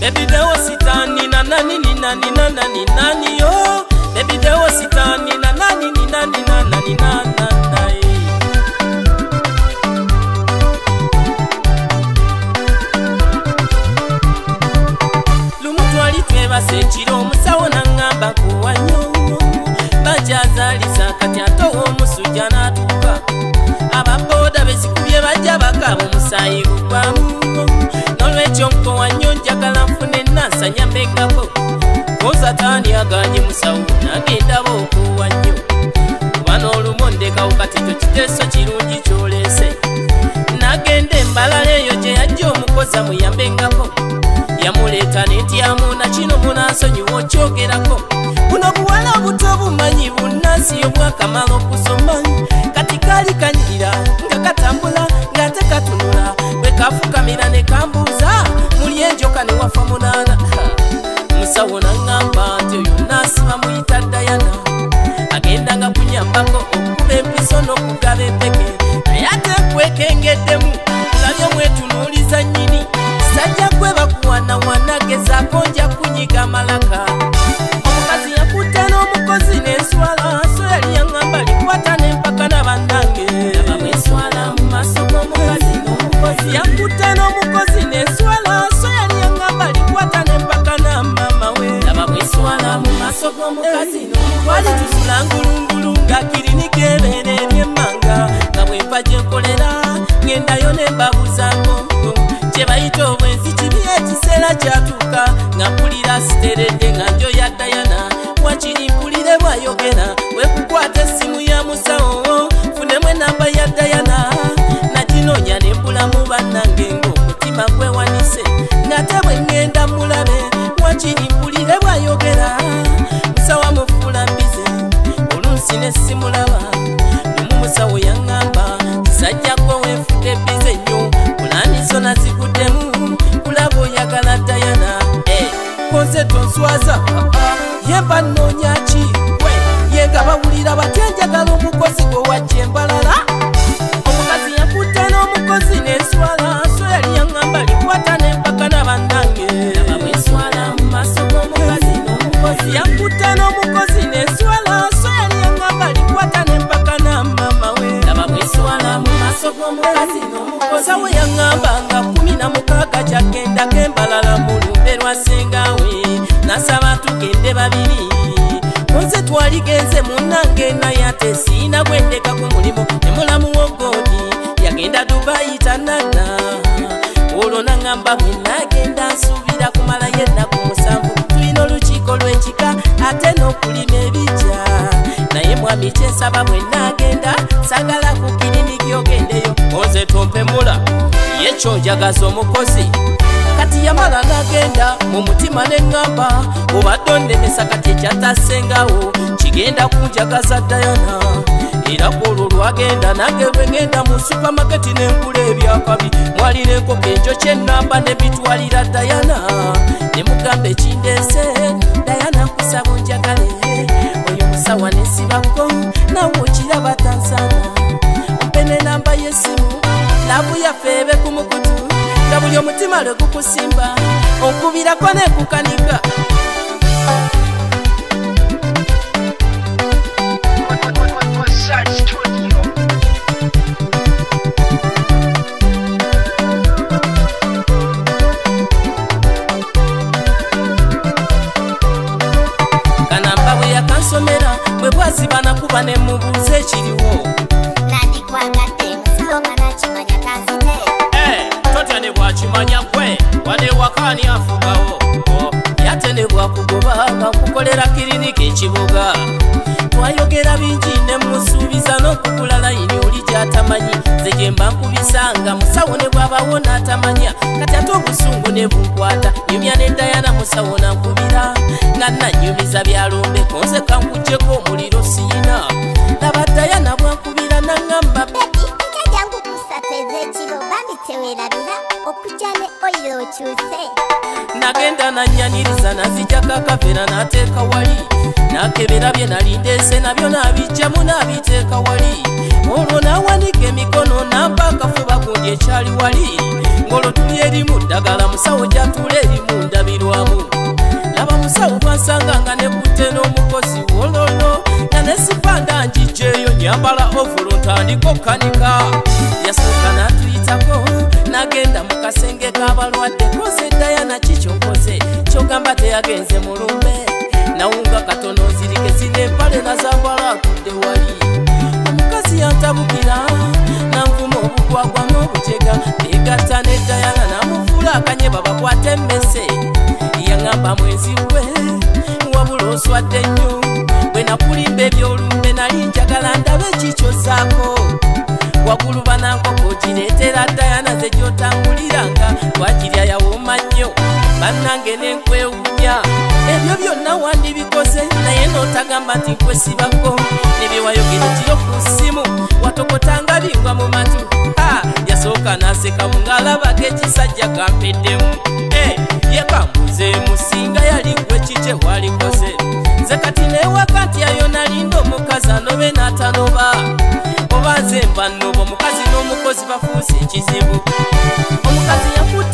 Baby dawa sitani na nani ni nani na nani nani yo Baby dawa sitani na nani ni nani na nani na nani eh. Lumutu alitweba senchiro musawo na ngamba kuwa nyongo Bajazali sakati atoho musuja natuka Ababoda bezikubye bajabaka musayo njagala nfune nasanya mbegabo ko satani aganye musawo nagendabo okuwa nnyo kuba n'olumo ndekawo kati ekyo kiteeso kirungi kyolese nagende embalala eyo gye yajja omukoza muyambengako yamuleeta netyamuna kino munansonyiwa okyogerako buno buwala obuto obumanyi bunansi obwakamala okusoma kati kaali kanyirira nga katambula ng'ate katunula bwekafuka wonangamba nti oyo nasiba muyita dayana agenda nga kunyambako okukuba empiso n'okugaba empeke naye ate nkwekengeddemu kulabye omwetunuuliza nnyini sajja kweba kuwanawana gezaako nja kunyiga malaka omukazi yakutta n'omukozi n'eswala so yali yaŋŋamba likwata n'empaka n'abandange yakutta n'omukozi n'eswala so yali yaŋ omukazi nomutwalitusulangulungulu nga kirinika ebeerebye emmanga nga bwempa gyenkolera ngendayo nembabuzango kye bayita obwenzi kibi ekiseera kyatuuka nga mpulira siterege nga njoyadayana wakirimpulire bwayogera wekukwata essimu ya musawo yembanonyaki we yenga bawulira batyenjagala omukozi gwe wajembalala omukazi yakutta n'omukozi neswala so yali yaŋŋamba likwata nempaka nabandange yakutta n'omukozi neswala so yali yaŋŋamba likwata nempaka namama we sawe yaŋŋamba nga kumi namukaaka kyagendako embalala mu lumbe lwa singawe nasaba tukende babiri nze twaligenze munangena yate siina kwendeka ku mulimu nemulamu wogodi yagenda dubaitanana olwo naŋamba mwe nagenda nsuubira kumala yennaku musanvu tulina olukiiko lw'ekika ate n'okulima ebijja naye mwami kyensaba mwe nagenda sagala ku kinini kyogendeyo oze tompemula yekyo njagaza omukozi kati yamala nagenda mu mutima neŋŋamba obadde onnemesa kati ekyatasengawo kigenda kunjagaza dayana era kuolwo lwagenda nange bwegenda mu supamaketi nengula ebyakabi mwalina enkoko enjo kyennamba nebitwalira dayana nemugamba ekindese dayana nkusaba onjagale oyo musawa nesibako lavu yaffe ebe ku mukutu nga buli omutima lwe gukusimba okubirako nekukanika kanamba bwe yakansomera bwe bwazibanakuba nemubuuza ekiri ani afugawo yatenebwa kugoba nga nkukolera kiriniki ekibuga twayogera bingi ne musuubiza n'okugula layini oli gyatamanyi nze gye mba nkubisanga musawo ne bwabawo n'atamanya kati ate obusungu ne bunkwata nyumya neddayana musawo nankubira nga nanyumiza byalumbeko nze kankuggyeko omuliro siyina labaddayanabo nagenda nanyaniriza nazijaka akaveera nateeka wali nakebera bye nalindeese nabyo nabijjamu nabiteeka wali olwo nawanika emikono namba akafuba gundi ekyali wali ngolo tuli erimu ddagala musawo gyatula erimu ndabirwamu laba musawo mwansanga nga nekutte n'omukozi wololo nanesipandanjijjeeyo nyambala ovulo ntandika okkanika kwekwatako nagenda mukasenge kabalwadde kozeddayana kikyokoze kyogamba teyagenze mulumbe nawunga katono ozirike zina empale nazambala akudde wali omukazi yantabukira nanvuma obugwagwa n'obujega negatta neddayana namufuula akanye babakwate emmese yaŋamba mwezi we wabula oswadde nnyo nakulimba ebyolumbe nali njagala ndabe kikyosako wagulu bananko kogireetera dayana ze gyotambuliranga twagirya yawuma nnyo bannange nenkwewunya ebyo byonna wandibikoze naye n'otagamba nti nkwesibako nebyewayogere kiro ku ssimu watokotanga bingwa mu matu a yasooka nasekamu ng'alabaga ekisajja kampeddemu e eh, yekambuze musinga yali nkwekikye walikoz ewakati ayo nalinda omukazi anobe natanoba obazemba nobo omukazi n'omukozi bafuuse ekizibu omukazi yafu